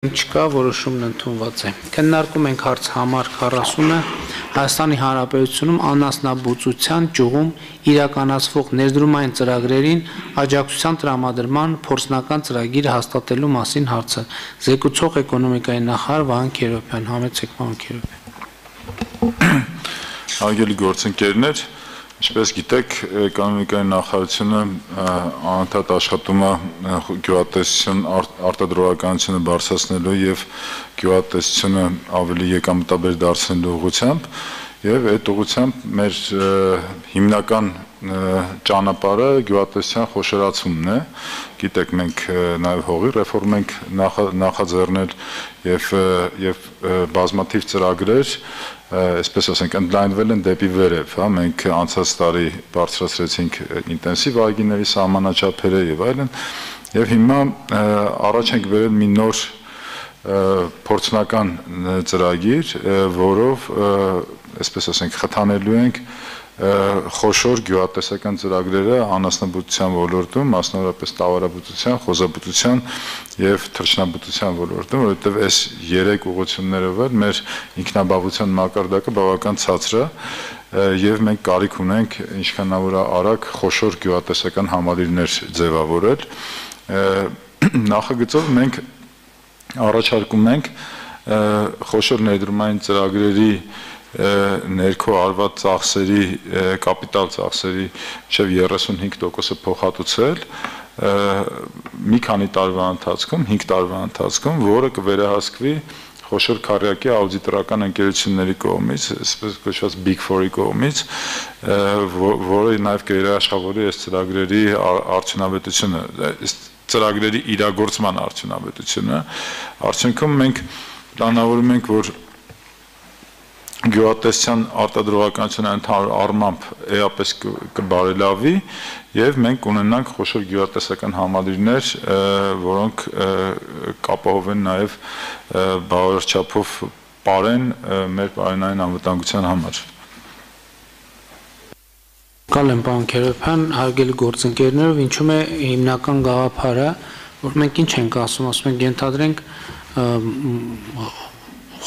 Չկա որոշումն ընդունված է։ Քննարկում ենք հարց համար 40-ը Հայաստանի Հանրապետությունում անասնաբուծության ճյուղում իրականացվող ներդրումային ծրագրերին աջակցության տրամադրման փորձնական ծրագիրը հաստատելու մասին հարցը։ Զեկուցող էկոնոմիկայի նախարար Վահան Քերոբյան, համեցեք պարոն Քերոբյան։ Հարգելի գործընկերներ, Ինչպես գիտեք, էկոնոմիկայի նախարարությունը անընդհատ աշխատում է գյուղատնտեսություն արտադրողականությունը բարձրացնելու եւ գյուղատնտեսությունը ավելի եկամտաբեր դարձնելու ուղղությամբ եւ այդ ուղղությամբ մեր հիմնական ճանապարհը գյուղատնտեսության խոշորացումն է։ Գիտեք, մենք նաև հողի ռեֆորմ ենք նախաձեռնել եւ եւ բազմաթիվ ծրագրեր, այսպես ասենք, ընդլայնվել են դեպի վերև, հա, մենք անցած տարի բարձրացրեցինք ինտենսիվ այգիների սահմանաչափերը եւ այլն, եւ հիմա առաջ ենք վերել մի նոր փորձնական ծրագիր, որով այսպես ասենք, խթանելու ենք խոշոր գյուղատնտեսական ծրագրերը անասնաբուծության ոլորտում, մասնավորապես տավարաբուծության, խոզաբուծության եւ թռչնաբուծության ոլորտում, որովհետեւ այս երեք ուղղություններով էլ մեր ինքնաբավության մակարդակը բավական ցածր է եւ մենք կարիք ունենք ինչքանավոր արագ խոշոր գյուղատնտեսական համալիրներ ձևավորել նախագծով մենք առաջարկում ենք խոշոր ներդրումային ծրագրերի ներքո արված ծախսերի կապիտալ ծախսերի շեվ 35%-ը փոխհատուցել մի քանի տարվա ընթացքում 5 տարվա ընթացքում որը կվերահսկվի խոշոր քարյակի աուդիտորական ընկերությունների կողմից, այսպես կոչված Big 4-ի կողմից, որը նաև կերաշխավորի այս ծրագրերի արդյունավետությունը, այս ծրագրերի իրագործման արդյունավետությունը։ Արդյունքում մենք պլանավորում ենք, որ գյուղատնտեսության արտադրողականությունը ընդհանուր առմամբ էապես կբարելավի եւ մենք ունենանք խոշոր գյուղատնտեսական համալիրներ, որոնք կապահովեն նաեւ բավարար չափով պարեն մեր պարենային անվտանգության համար։ Կալեմ պարոն Քերոփյան, հարգելի գործընկերներով, ինչու՞ է հիմնական գաղափարը, որ մենք ինչ ենք ասում, ասում ենք ենթադրենք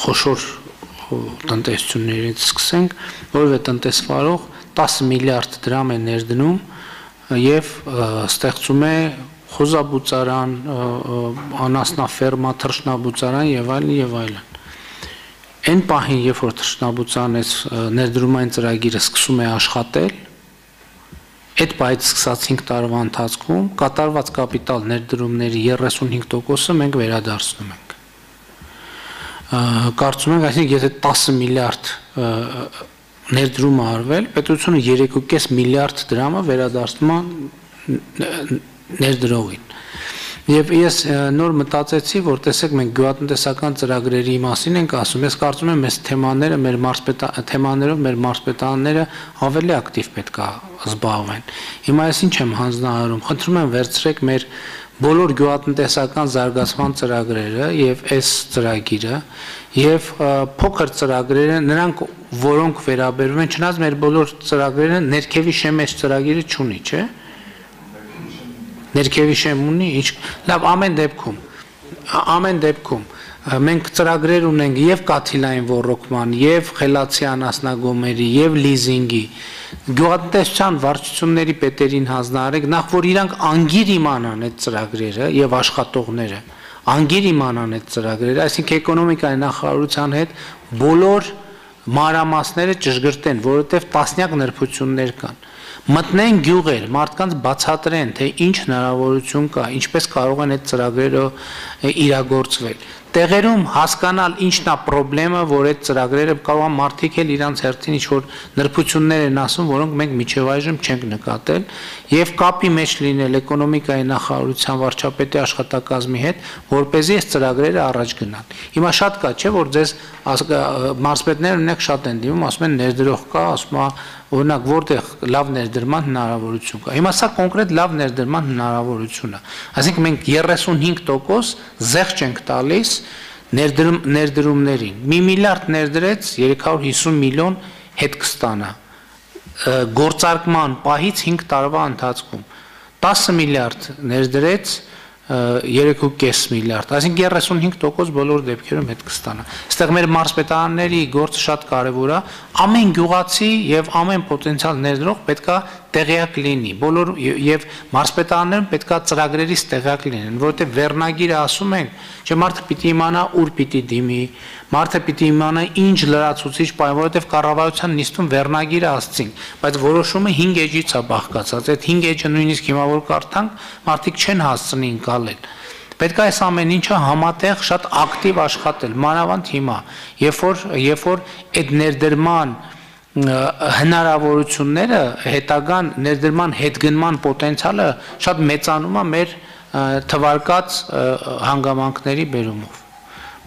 խոշոր տնտեսություններից սկսենք, որովհետեւ տնտեսվարող 10 միլիարդ դրամ է ներդնում եւ ստեղծում է խոզաբուծարան, անասնաֆերմա, թռչնաբուծարան եւ այլն եւ այլն։ Այն պահին, երբ որ թռչնաբուծարան այս ներդրումային ծրագիրը սկսում է աշխատել, այդ պահից սկսած 5 տարվա ընթացքում կատարված կապիտալ ներդրումների 35%-ը մենք վերադարձնում ենք կարծում ենք, այսինքն եթե 10 միլիարդ ներդրում արվել, պետությունը 3.5 միլիարդ դրամը վերադարձնում է ներդրողին։ Եվ ես նոր մտածեցի, որ տեսեք մենք գյուղատնտեսական ծրագրերի մասին ենք ասում։ Ես կարծում եմ այս թեմաները մեր մարզպետա թեմաներով մեր մարզպետանները ավելի ակտիվ պետք է զբաղվեն։ Հիմա ես ինչ եմ հանձնարարում։ Խնդրում եմ վերցրեք մեր բոլոր գյուղատնտեսական զարգացման ծրագրերը եւ այս ծրագիրը եւ փոքր ծրագրերը նրանք որոնք վերաբերում են չնայած մեր բոլոր ծրագրերը ներքևի շեմեջ ծրագիրը չունի, չէ՞։ Ներքևի շեմ ունի, ինչ լավ ամեն դեպքում ամեն դեպքում մենք ծրագրեր ունենք եւ կաթիլային ռոռոկման, եւ խելացի անասնագոմերի, եւ լիզինգի, գյուղատնտեսության վարչությունների պետերին հանձնարարեք նախ որ իրանք անգիր իմանան այդ ծրագրերը եւ աշխատողները անգիր իմանան այդ ծրագրերը այսինքն էկոնոմիկայի նախարարության հետ բոլոր մանրամասները ճշգրտեն որովհետեւ տասնյակ նրբություններ կան մտնեն գյուղեր, մարդկանց բացատրեն, թե ինչ հնարավորություն կա, ինչպես կարող են այդ ծրագրերը իրագործվել տեղերում հասկանալ ինչն է խնդրեմը, որ այդ ծրագրերը կարող են մարդիկ էլ իրանց հերթին ինչ որ նրբություններ են ասում, որոնք մենք միջև այժմ չենք նկատել, եւ կապի մեջ լինել էկոնոմիկայի նախարարության վարչապետի աշխատակազմի հետ, որ เป զի այս ծրագրերը առաջ գնան։ Հիմա շատ կա, չէ, որ ձեզ մարզպետները ունեք շատ են դիմում, ասում են ներդրող կա, ասում է օրինակ որտեղ լավ ներդրման հնարավորություն կա։ Հիմա սա կոնկրետ լավ ներդրման հնարավորություն է։ Այսինքն մենք 35% զեղչ ենք տալիս ներդրում ներդրումներին։ 1 միլիարդ ներդրեց 350 միլիոն հետ կստանա գործարկման պահից 5 տարվա ընթացքում 10 միլիարդ ներդրեց 3.5 միլիարդ, այսինքն 35% բոլոր դեպքերում հետ կստանա։ Այստեղ մեր մարզպետարանների գործը շատ կարևոր է, ամեն գյուղացի եւ ամեն պոտենցիալ ներդրող պետքա տեղյակ լինի։ Բոլոր եւ մարզպետարաններում պետքա ծրագրերից տեղյակ լինեն, որովհետեւ վերնագիրը ասում են, չէ մարդը պիտի իմանա ուր պիտի դիմի, մարդը պիտի իմանա ինչ լրացուցիչ պայման, որովհետեւ կառավարության նիստում վերնագիրը ասցին, բայց որոշումը 5 էջից է բաղկացած։ Այդ 5 էջը նույնիսկ հիմա որ կարդանք, մարդիկ չեն հասցնի ընկալել։ Պետք է այս ամեն ինչը համատեղ շատ ակտիվ աշխատել, մանավանդ հիմա, երբ որ երբ որ այդ ներդրման հնարավորությունները հետագան ներդրման հետգնման պոտենցիալը շատ մեծանում է մեր թվարկած հանգամանքների բերումով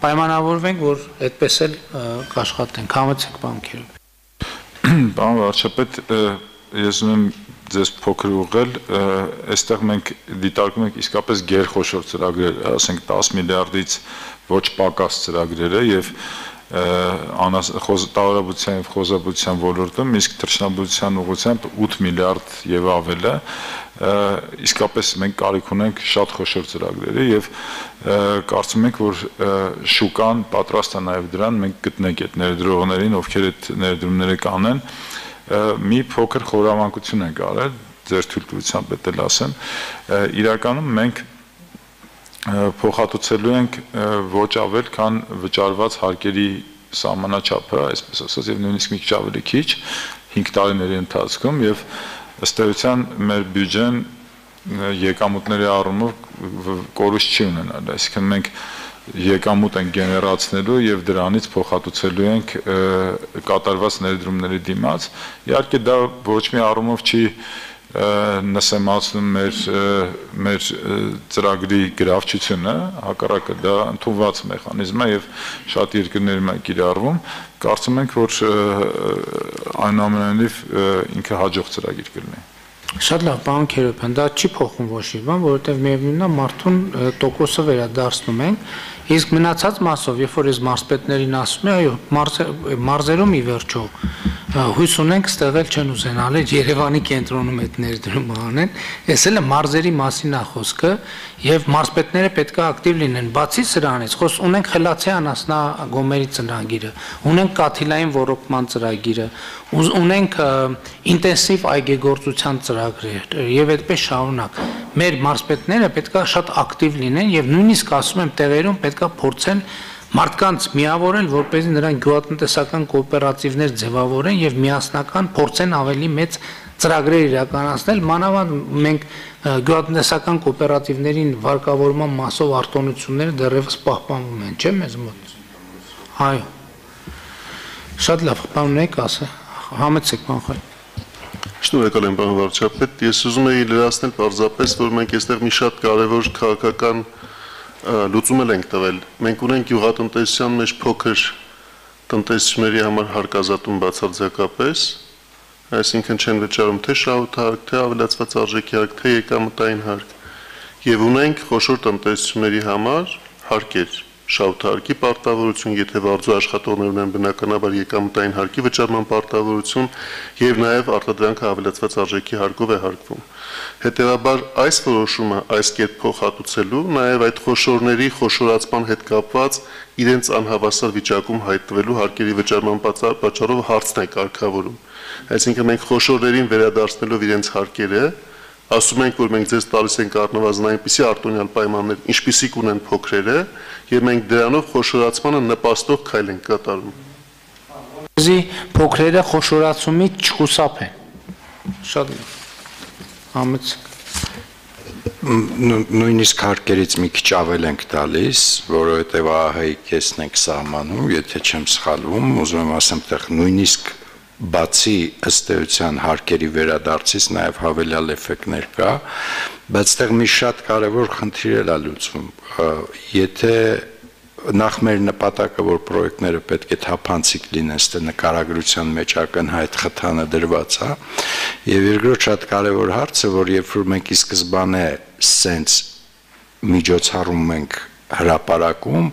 պայմանավորվենք որ այդպես էլ կաշխատենք համեցեք բանկերով Պարոն վարչապետ ես ունեմ ձեզ փոքր ուղղել, այստեղ մենք դիտարկում ենք իսկապես գերխոշոր ծրագրեր, ասենք 10 միլիարդից ոչ պակաս ծրագրերը եւ տարողության եւ խոզաբուծության ոլորտում, իսկ թռչնաբուծության ուղղությամբ 8 միլիարդ եւ ավելը իսկապես մենք կարիք ունենք շատ խոշոր ծրագրերի եւ կարծում ենք որ շուկան պատրաստ է նաեւ դրան մենք գտնենք այդ ներդրողներին ովքեր այդ ներդրումները կանեն մի փոքր խորամանկություն ենք արել ձեր թույլտվությամբ էլ ասեմ իրականում մենք փոխհատուցելու ենք ոչ ավել, քան վճարված հարկերի սահմանաչափը, այսպես ասած, եւ նույնիսկ մի քիչ ավելի քիչ 5 տարիների ընթացքում եւ ըստ էության մեր բյուջեն եկամուտների առումով կորուստ չի ունենալ, այսինքն մենք եկամուտ են գեներացնելու եւ դրանից փոխհատուցելու ենք կատարված ներդրումների դիմաց։ Իհարկե դա ոչ մի առումով չի նսեմացնում մեր մեր ծրագրի գրավչությունը, հակառակը դա ընդունված մեխանիզմ է եւ շատ երկրներում է կիրառվում։ Կարծում ենք, որ այնուամենայնիվ ինքը հաջող ծրագիր կլինի։ Շատ լավ, պարոն Քերոբյան, դա չի փոխում ոչ մի բան, որովհետև միևնույնն է մարդուն տոկոսը վերադարձնում ենք Իսկ մնացած մասով, երբ որ ես մարզպետներին ասում եմ, այո, մարզերում ի վերջո հույս ունենք ստեղել չեն ուզենալ Երևանի կենտրոնում այդ ներդրումը անեն։ Ես էլ մարզերի մասին է խոսքը եւ մարզպետները պետք է ակտիվ լինեն։ Բացի սրանից, խոս ունենք խելացի անասնա գոմերի ծրագիրը, ունենք կաթիլային ռոռոկման ծրագիրը, ունենք ինտենսիվ այգեգործության ծրագրեր եւ այդպես շարունակ։ Մեր մարզպետները պետք է շատ ակտիվ լինեն եւ նույնիսկ ասում եմ տեղերում պետք է փորձեն մարդկանց միավորել, որպեսզի նրանք գյուղատնտեսական կոոպերատիվներ ձևավորեն եւ միասնական փորձեն ավելի մեծ ծրագրեր իրականացնել, մանավանդ մենք գյուղատնտեսական կոոպերատիվներին վարկավորման մասով արտոնությունները դեռևս պահպանվում են, չէ՞ մեզ մոտ։ Այո։ Շատ լավ, բան ունեք ասա։ Համեցեք բան խոյ։ Շնորհակալ եմ, պարոն վարչապետ։ Ես ուզում եի լրացնել պարզապես, որ մենք այստեղ մի շատ կարևոր քաղաքական լուծում ենք տվել։ Մենք ունենք յուղատնտեսության մեջ փոքր տնտեսությունների համար հարկազատում բացարձակապես, այսինքն չեն վճարում թե շահութարկ, թե ավելացված արժեքի հարկ, թե եկամտային հարկ։ Եվ ունենք խոշոր տնտեսությունների համար հարկեր, շահութարկի պարտավորություն, եթե վարձու աշխատողներ ունեն բնականաբար եկամտային հարկի վճարման պարտավորություն եւ նաեւ արտադրանքը ավելացված արժեքի հարկով է հարկվում։ Հետևաբար այս որոշումը այս կերպ փոխհատուցելու նաեւ այդ խոշորների խոշորացման հետ կապված իրենց անհավասար վիճակում հայտնվելու հարկերի վճարման պատճառով հարցն է կարգավորում։ Այսինքն մենք խոշորներին վերադարձնելով իրենց հարկերը ասում ենք, որ մենք ձեզ տալիս ենք առնվազն այնպիսի արտոնյալ պայմաններ, ինչպիսի կունեն փոքրերը, եւ մենք դրանով խոշորացմանը նպաստող քայլ ենք կատարում։ Զի փոքրերը խոշորացումից չխուսափեն։ Շատ լավ։ Համեց նույնիսկ հարկերից մի քիչ ավել ենք տալիս, որովհետև ԱՀ-ի կեսն ենք սահմանում, եթե չեմ սխալվում, ուզում եմ ասեմ, տեղ նույնիսկ բացի ըստ էության հարկերի վերադարձից նաև հավելյալ էֆեկտներ կա, բայց այդտեղ մի շատ կարևոր խնդիր էլ է լուծվում։ Եթե նախ մեր նպատակը որ պրոյեկտները պետք է թափանցիկ լինեն, ստե նկարագրության մեջ ակնհայտ խթանը դրված է, եւ երկրորդ շատ կարևոր հարցը, որ երբ որ մենք ի սկզբանե սենց միջոցառում ենք հրաապարակում,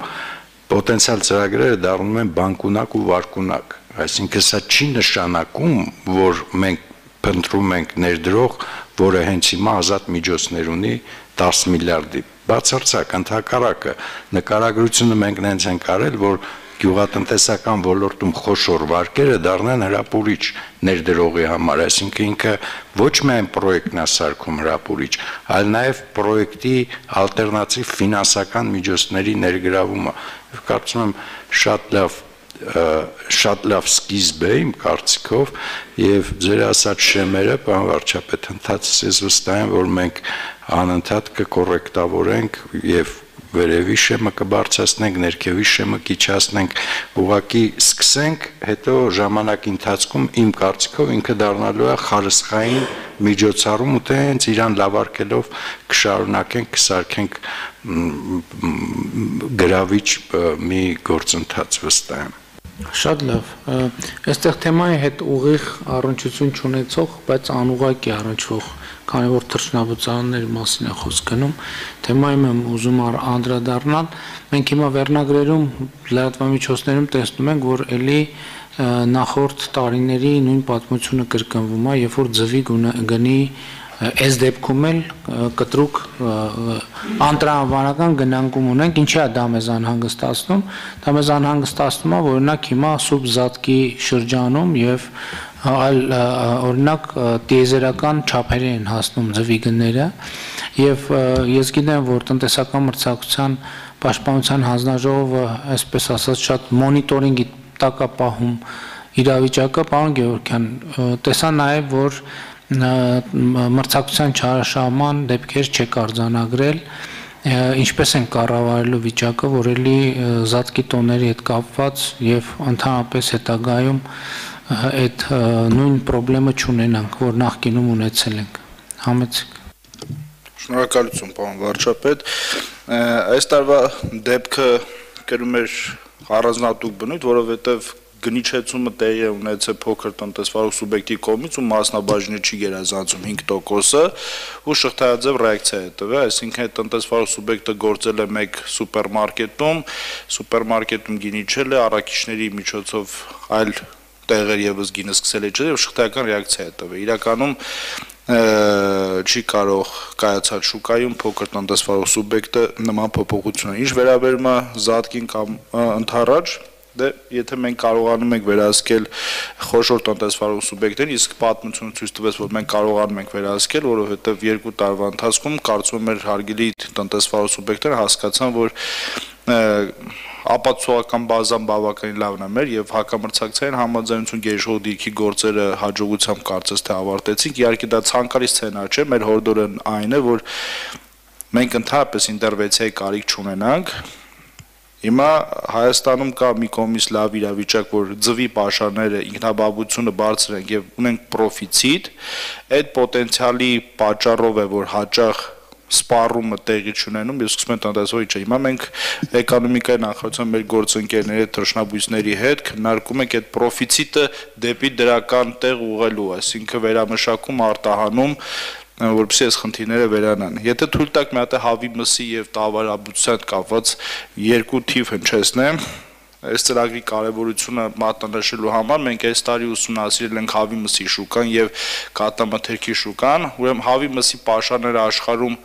պոտենցիալ ծրագրերը դառնում են բանկունակ ու վարկունակ Այսինքն սա չի նշանակում, որ մենք փնտրում ենք ներդրող, որը հենց հիմա ազատ միջոցներ ունի 10 միլիարդի Բացարձակ ընդհակառակը նկարագրությունը մենք նենց ենք արել, որ գյուղատնտեսական ոլորտում խոշոր վարկերը դառնան հրապուրիչ ներդրողի համար, այսինքն ինքը ոչ միայն պրոյեկտն է սարքում հրապուրիչ, այլ նաև պրոյեկտի ալտերնատիվ ֆինանսական միջոցների ներգրավումը։ Կարծում եմ շատ լավ շատ լավ սկիզբ է իմ կարծիքով եւ ձեր ասած շեմերը պարոն վարչապետ ընդհանրապես ես վստահ եմ որ մենք անընդհատ կկոռեկտավորենք եւ վերևի շեմը կբարձրացնենք, ներքևի շեմը կիչացնենք, ուղակի սկսենք, հետո ժամանակի ընթացքում իմ կարծիքով ինքը դառնալու է խարսխային միջոցառում ու թե հենց իրան լավարկելով կշարունակենք, կսարքենք գրավիչ մի գործընթաց վստահ եմ։ Շատ լավ։ Այստեղ թեմայի հետ ուղիղ առնչություն չունեցող, բայց անուղակի առնչվող քանի որ թրջնաբուծարանների մասին է խոսք գնում, թեմայում եմ ուզում անդրադառնալ։ Մենք հիմա վերնագրերում լրատվամիջոցներում տեսնում ենք, որ ելի նախորդ տարիների նույն պատմությունը կրկնվում է, երբ որ ձվի գնի այս դեպքում էլ կտրուկ անտրամաբանական գնանկում ունենք, ինչի է դա մեզ անհանգստացնում։ Դա մեզ անհանգստացնում է, օրինակ հիմա սուբ զատկի շրջանում եւ այլ օրինակ տիեզերական չափերի են հասնում ձվի գները եւ ես գիտեմ որ տնտեսական մրցակցության պաշտպանության հանձնաժողովը այսպես ասած շատ մոնիտորինգի տակ է պահում իրավիճակը պարոն Գևորգյան տեսա նաեւ որ մրցակցության չարաշահման դեպքեր չեք արձանագրել ինչպես են կառավարելու վիճակը, որ էլի զատկի տոների հետ կապված եւ ընդհանրապես հետագայում այդ նույն խնդրեմը չունենանք, որ նախկինում ունեցել ենք։ Համեցեք։ Շնորհակալություն, պարոն վարչապետ։ Այս տարվա դեպքը կրում էր առանձնատուկ բնույթ, որովհետև գնիչեցումը տեղի է ունեցել փոքր տնտեսվարող սուբյեկտի կողմից ու մասնաբաժինը չի գերազանցում 5%-ը ու շղթայաձև ռեակցիա է տվել, այսինքն այդ տնտեսվարող սուբյեկտը գործել է մեկ սուպերմարկետում, սուպերմարկետում գինիչել է, առաքիչների միջոցով այլ տեղեր եւս գինը սկսել է ջրել եւ շղթայական ռեակցիա է տվել։ Իրականում չի կարող կայացած շուկայում փոքր տնտեսվարող սուբյեկտը նման փոփոխություն։ Ինչ վերաբերում է զատկին կամ ընթառաջ, դե եթե մենք կարողանում ենք վերահսկել խոշոր տնտեսվարող սուբյեկտներին, իսկ պատմությունը ցույց տվեց, որ մենք կարողանում ենք վերահսկել, որովհետև երկու տարվա ընթացքում կարծում եմ հարգելի տնտեսվարող սուբյեկտները հասկացան, որ ապացուցողական բազան բավականին լավն է մեր եւ հակամրցակցային համաձայնություն գերիշխող դիրքի գործերը հաջողությամբ կարծես թե ավարտեցինք։ Իհարկե դա ցանկալի սցենար չէ, մեր հորդորը այն է, որ մենք ընդհանրապես ինտերվենցիայի կարիք չունենանք, Հիմա Հայաստանում կա մի կողմից լավ իրավիճակ, որ ձվի pašարները ինքնաբավությունը բարձր են եւ ունենք պրոֆիցիտ, այդ պոտենցիալի պատճառով է, որ հաճախ սպառումը տեղի ունենում եւ սկսում են տնտեսողի չէ։ Հիմա մենք էկոնոմիկայի նախարարության մեր գործընկերների թռչնաբույսների հետ քննարկում ենք այդ պրոֆիցիտը դեպի դրական տեղ ուղղելու, այսինքն վերամշակում, արտահանում որպեսզի այս խնդիրները վերանան։ Եթե թույլ տաք մի հատ հավի մսի եւ տավարաբուծության կապված երկու թիվ հնչեցնեմ, այս ծրագրի կարևորությունը մատնանշելու համար մենք այս տարի ուսումնասիրել ենք հավի մսի շուկան եւ կատամաթերքի շուկան, ուրեմն հավի մսի պաշարները աշխարհում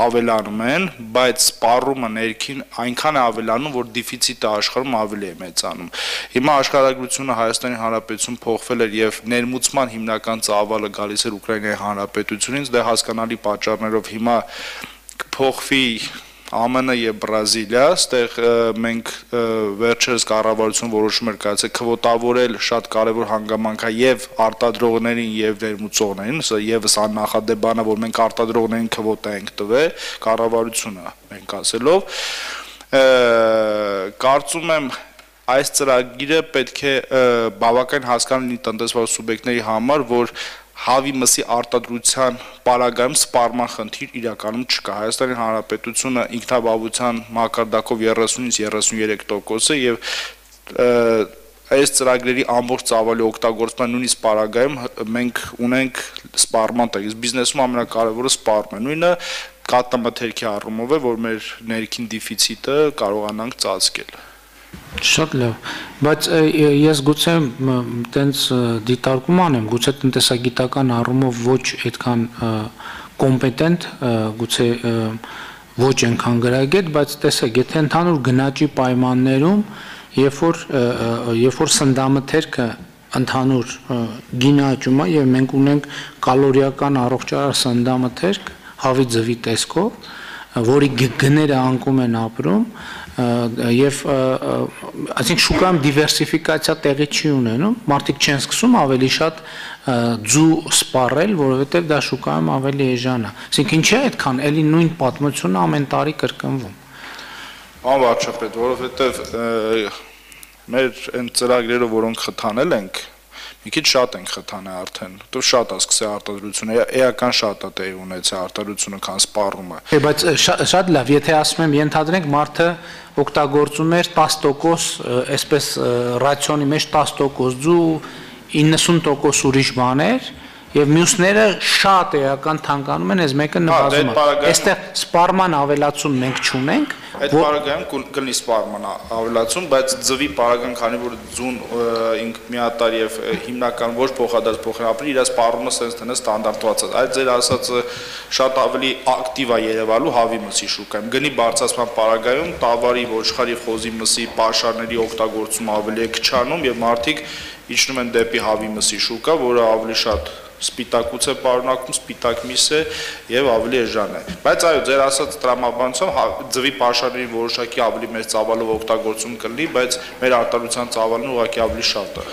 ավելանում են, բայց սպառումը ներքին այնքան է ավելանում, որ դեֆիցիտը աշխարհում ավելի է մեծանում։ Հիմա աշխարհագրությունը Հայաստանի Հանրապետություն փոխվել էր եւ ներմուծման հիմնական ծավալը գալիս էր Ուկրաինայի Հանրապետությունից, դա հասկանալի պատճառներով հիմա կփոխվի ԱՄՆ-ը եւ Բրազիլիա, այստեղ մենք վերջերս կառավարություն որոշում էր կայացել քվոտավորել շատ կարևոր հանգամանքա եւ արտադրողներին եւ ներմուծողներին, սա եւս աննախադեպ բան է, որ մենք արտադրողներին քվոտա ենք տվել, կառավարությունը մենք ասելով կարծում եմ այս ծրագիրը պետք է բավական հասկանալի տնտեսվարող սուբյեկտների համար, որ հավի մսի արտադրության պարագայում սպառման խնդիր իրականում չկա։ Հայաստանի Հանրապետությունը ինքնաբավության մակարդակով 30-ից 33% է եւ այս ծրագրերի ամբողջ ծավալի օգտագործման նույնիսկ պարագայում մենք ունենք սպառման տեղ։ Իսկ բիզնեսում ամենակարևորը սպառում է։ Նույնը կատամաթերքի առումով է, որ մեր ներքին դեֆիցիտը կարողանանք ծածկել։ Շատ լավ, բայց ես գուցե տենց դիտարկում անեմ, գուցե տնտեսագիտական առումով ոչ այդքան կոմպետենտ, գուցե ոչ այնքան գրագետ, բայց տեսեք, եթե ընդհանուր գնաճի պայմաններում, երբ որ երբ որ սնդամթերքը ընդհանուր գինաճում է եւ մենք ունենք կալորիական առողջարար սնդամթերք հավի ձվի տեսքով, որի գները անկում են ապրում, եւ այսինքն շուկայում դիվերսիֆիկացիա տեղի չի ունենում, մարդիկ չեն սկսում ավելի շատ ձու սպառել, որովհետեւ դա շուկայում ավելի էժան է։ Այսինքն ինչի է այդքան, էլի նույն պատմությունը ամեն տարի կրկնվում։ Պարոն վարչապետ, որովհետեւ մեր այն ծրագրերը, որոնք խթանել ենք, մի քիչ շատ ենք խթանել արդեն։ Դու շատ ես սկսել արտադրությունը, էական շատ է տեղի ունեցել արտադրությունը, քան սպառումը։ Է, բայց շատ լավ, եթե ասում եմ, ենթադրենք մարդը օգտագործում էր 10%, այսպես ռացիոնի մեջ 10% ձու 90% ուրիշ բաներ, եւ մյուսները շատ էական թանկանում են, այս մեկը նվազում է։ Այստեղ սպարման ավելացում մենք չունենք։ Այդ պարագայում կլինի սպարման ավելացում, բայց ձվի պարագան, քանի որ ձուն ինք միատար եւ հիմնական ոչ փոխադարձ փոխանապրի, իր սպառումը sense տնը ստանդարտված է։ Այդ ձեր ասածը շատ ավելի ակտիվ է Երևանում հավի մսի շուկայում։ Գնի բարձրացման պարագայում տավարի, ոչխարի, խոզի մսի պաշարների օգտագործումը ավելի է քչանում եւ մարդիկ իջնում են դեպի հավի մսի շուկա, որը ավելի շատ սպիտակուց է պարունակում, սպիտակ միս է եւ ավելի էժան է։ Բայց այո, ձեր ասած տրամաբանությամբ հա, ձվի պաշարների որոշակի ավելի մեծ ծավալով օգտագործում կլինի, բայց մեր արտադրության ծավալն ուղղակի ավելի շատ է։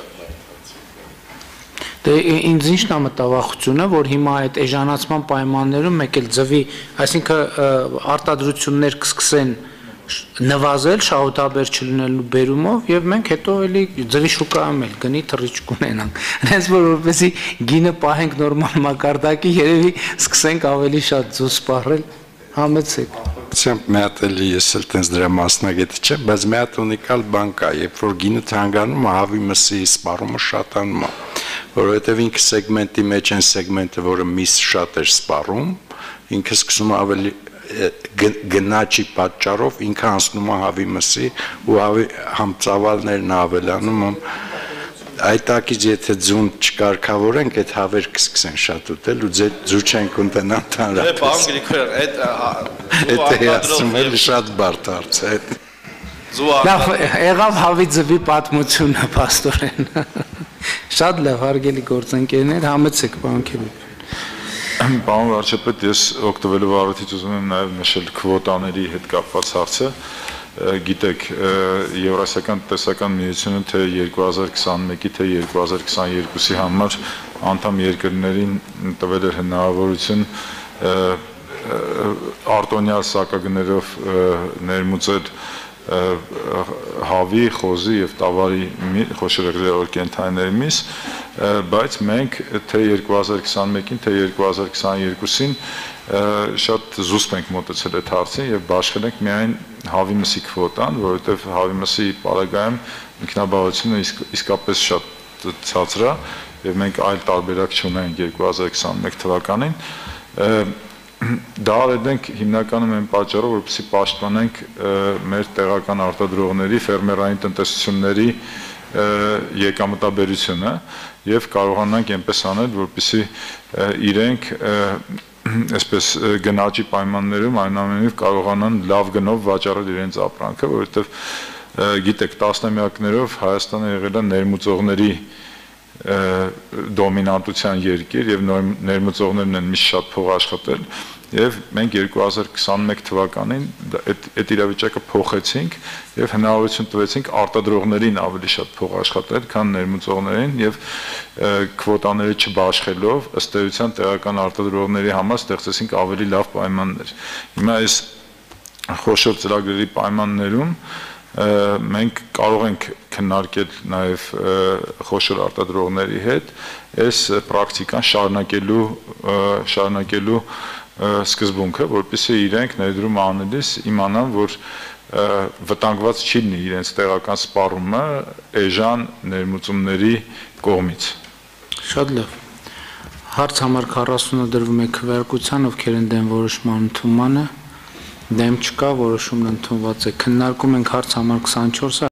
Դե ինձ ինչն է մտավախությունը, որ հիմա այդ էժանացման պայմաններում մեկ էլ ձվի, այսինքն արտադրություններ կսկսեն նվազել շահութաբեր չլինելու բերումով եւ մենք հետո էլի ձվի շուկայում էլ գնի թռիչք ունենանք։ Հենց որ որպեսի գինը պահենք նորմալ մակարդակի, երևի սկսենք ավելի շատ ձու սպառել, համեցեք։ Չեմ մի հատ էլի ես էլ տենց դրա մասնագետը չեմ, բայց մի հատ ունիկալ բան կա, երբ որ գինը թանկանում է, հավի մսի սպառումը շատանում է, որովհետեւ ինքը սեգմենտի մեջ են սեգմենտը, որը միս շատ էր սպառում, ինքը սկսում է ավելի գնաճի պատճառով ինքը անցնում է հավի մսի ու հավի համծավալներն ավելանում են այտակից եթե ձուն չկարգավորենք, այդ հավեր կսկսեն շատ ուտել ու ձու չենք ունենա ընդհանրապես։ Դե բան Գրիգորյան, այդ այդ ասում եմ շատ բարդ հարց է։ Լավ, եղավ հավի ձվի պատմությունը, աստորեն։ Շատ լավ, հարգելի գործընկերներ, համեցեք, պարոն Քեբի։ Պարոն վարչապետ, ես օգտվելով առիթից ուզում եմ նաև նշել քվոտաների հետ կապված հարցը։ Գիտեք, Եվրասիական տնտեսական միությունը թե 2021-ի թե 2022-ի համար անդամ երկրներին տվել էր հնարավորություն արտոնյալ սակագներով ներմուծել հավի, խոզի եւ տավարի խոշորեղրերով կենթանիների միս, բայց մենք թե 2021-ին, թե 2022-ին շատ զուսպ ենք մոտեցել այդ հարցին եւ բաշխել ենք միայն հավի մսի քվոտան, որովհետեւ հավի մսի պարագայում ինքնաբավությունը իսկ, իսկապես շատ ցածր է եւ մենք այլ տարբերակ չունենք 2021 թվականին դա արել ենք հիմնականում այն պատճառով, որպեսզի պաշտպանենք մեր տեղական արտադրողների, ֆերմերային տնտեսությունների եկամտաբերությունը եւ կարողանանք այնպես անել, որպեսզի իրենք այսպես գնաճի պայմաններում այնուամենայնիվ կարողանան լավ գնով վաճառել իրենց ապրանքը, որովհետեւ գիտեք տասնամյակներով Հայաստանը եղել է ներմուծողների դոմինանտության երկիր եւ ներմուծողներն են միշտ շատ փող աշխատել եւ մենք 2021 թվականին այդ այդ իրավիճակը փոխեցինք եւ հնարավորություն տվեցինք արտադրողներին ավելի շատ փող աշխատել, քան ներմուծողներին եւ քվոտաները չբաշխելով ըստ էության տեղական արտադրողների համար ստեղծեցինք ավելի լավ պայմաններ։ Հիմա այս խոշոր ծրագրերի պայմաններում մենք կարող ենք քննարկել նաև խոշոր արտադրողների հետ այս պրակտիկան շարունակելու շարունակելու սկզբունքը, որպեսզի իրենք ներդրում անելիս իմանան, որ վտանգված չի լինի իրենց տեղական սպառումը էժան ներմուծումների կողմից։ Շատ լավ։ Հարց համար 40-ը դրվում է քվեարկության, ովքեր են դեմ որոշման ընդունմանը։ Դեմ չկա, որոշումն ընդունված է։ Քննարկում ենք հարց համար 24-ը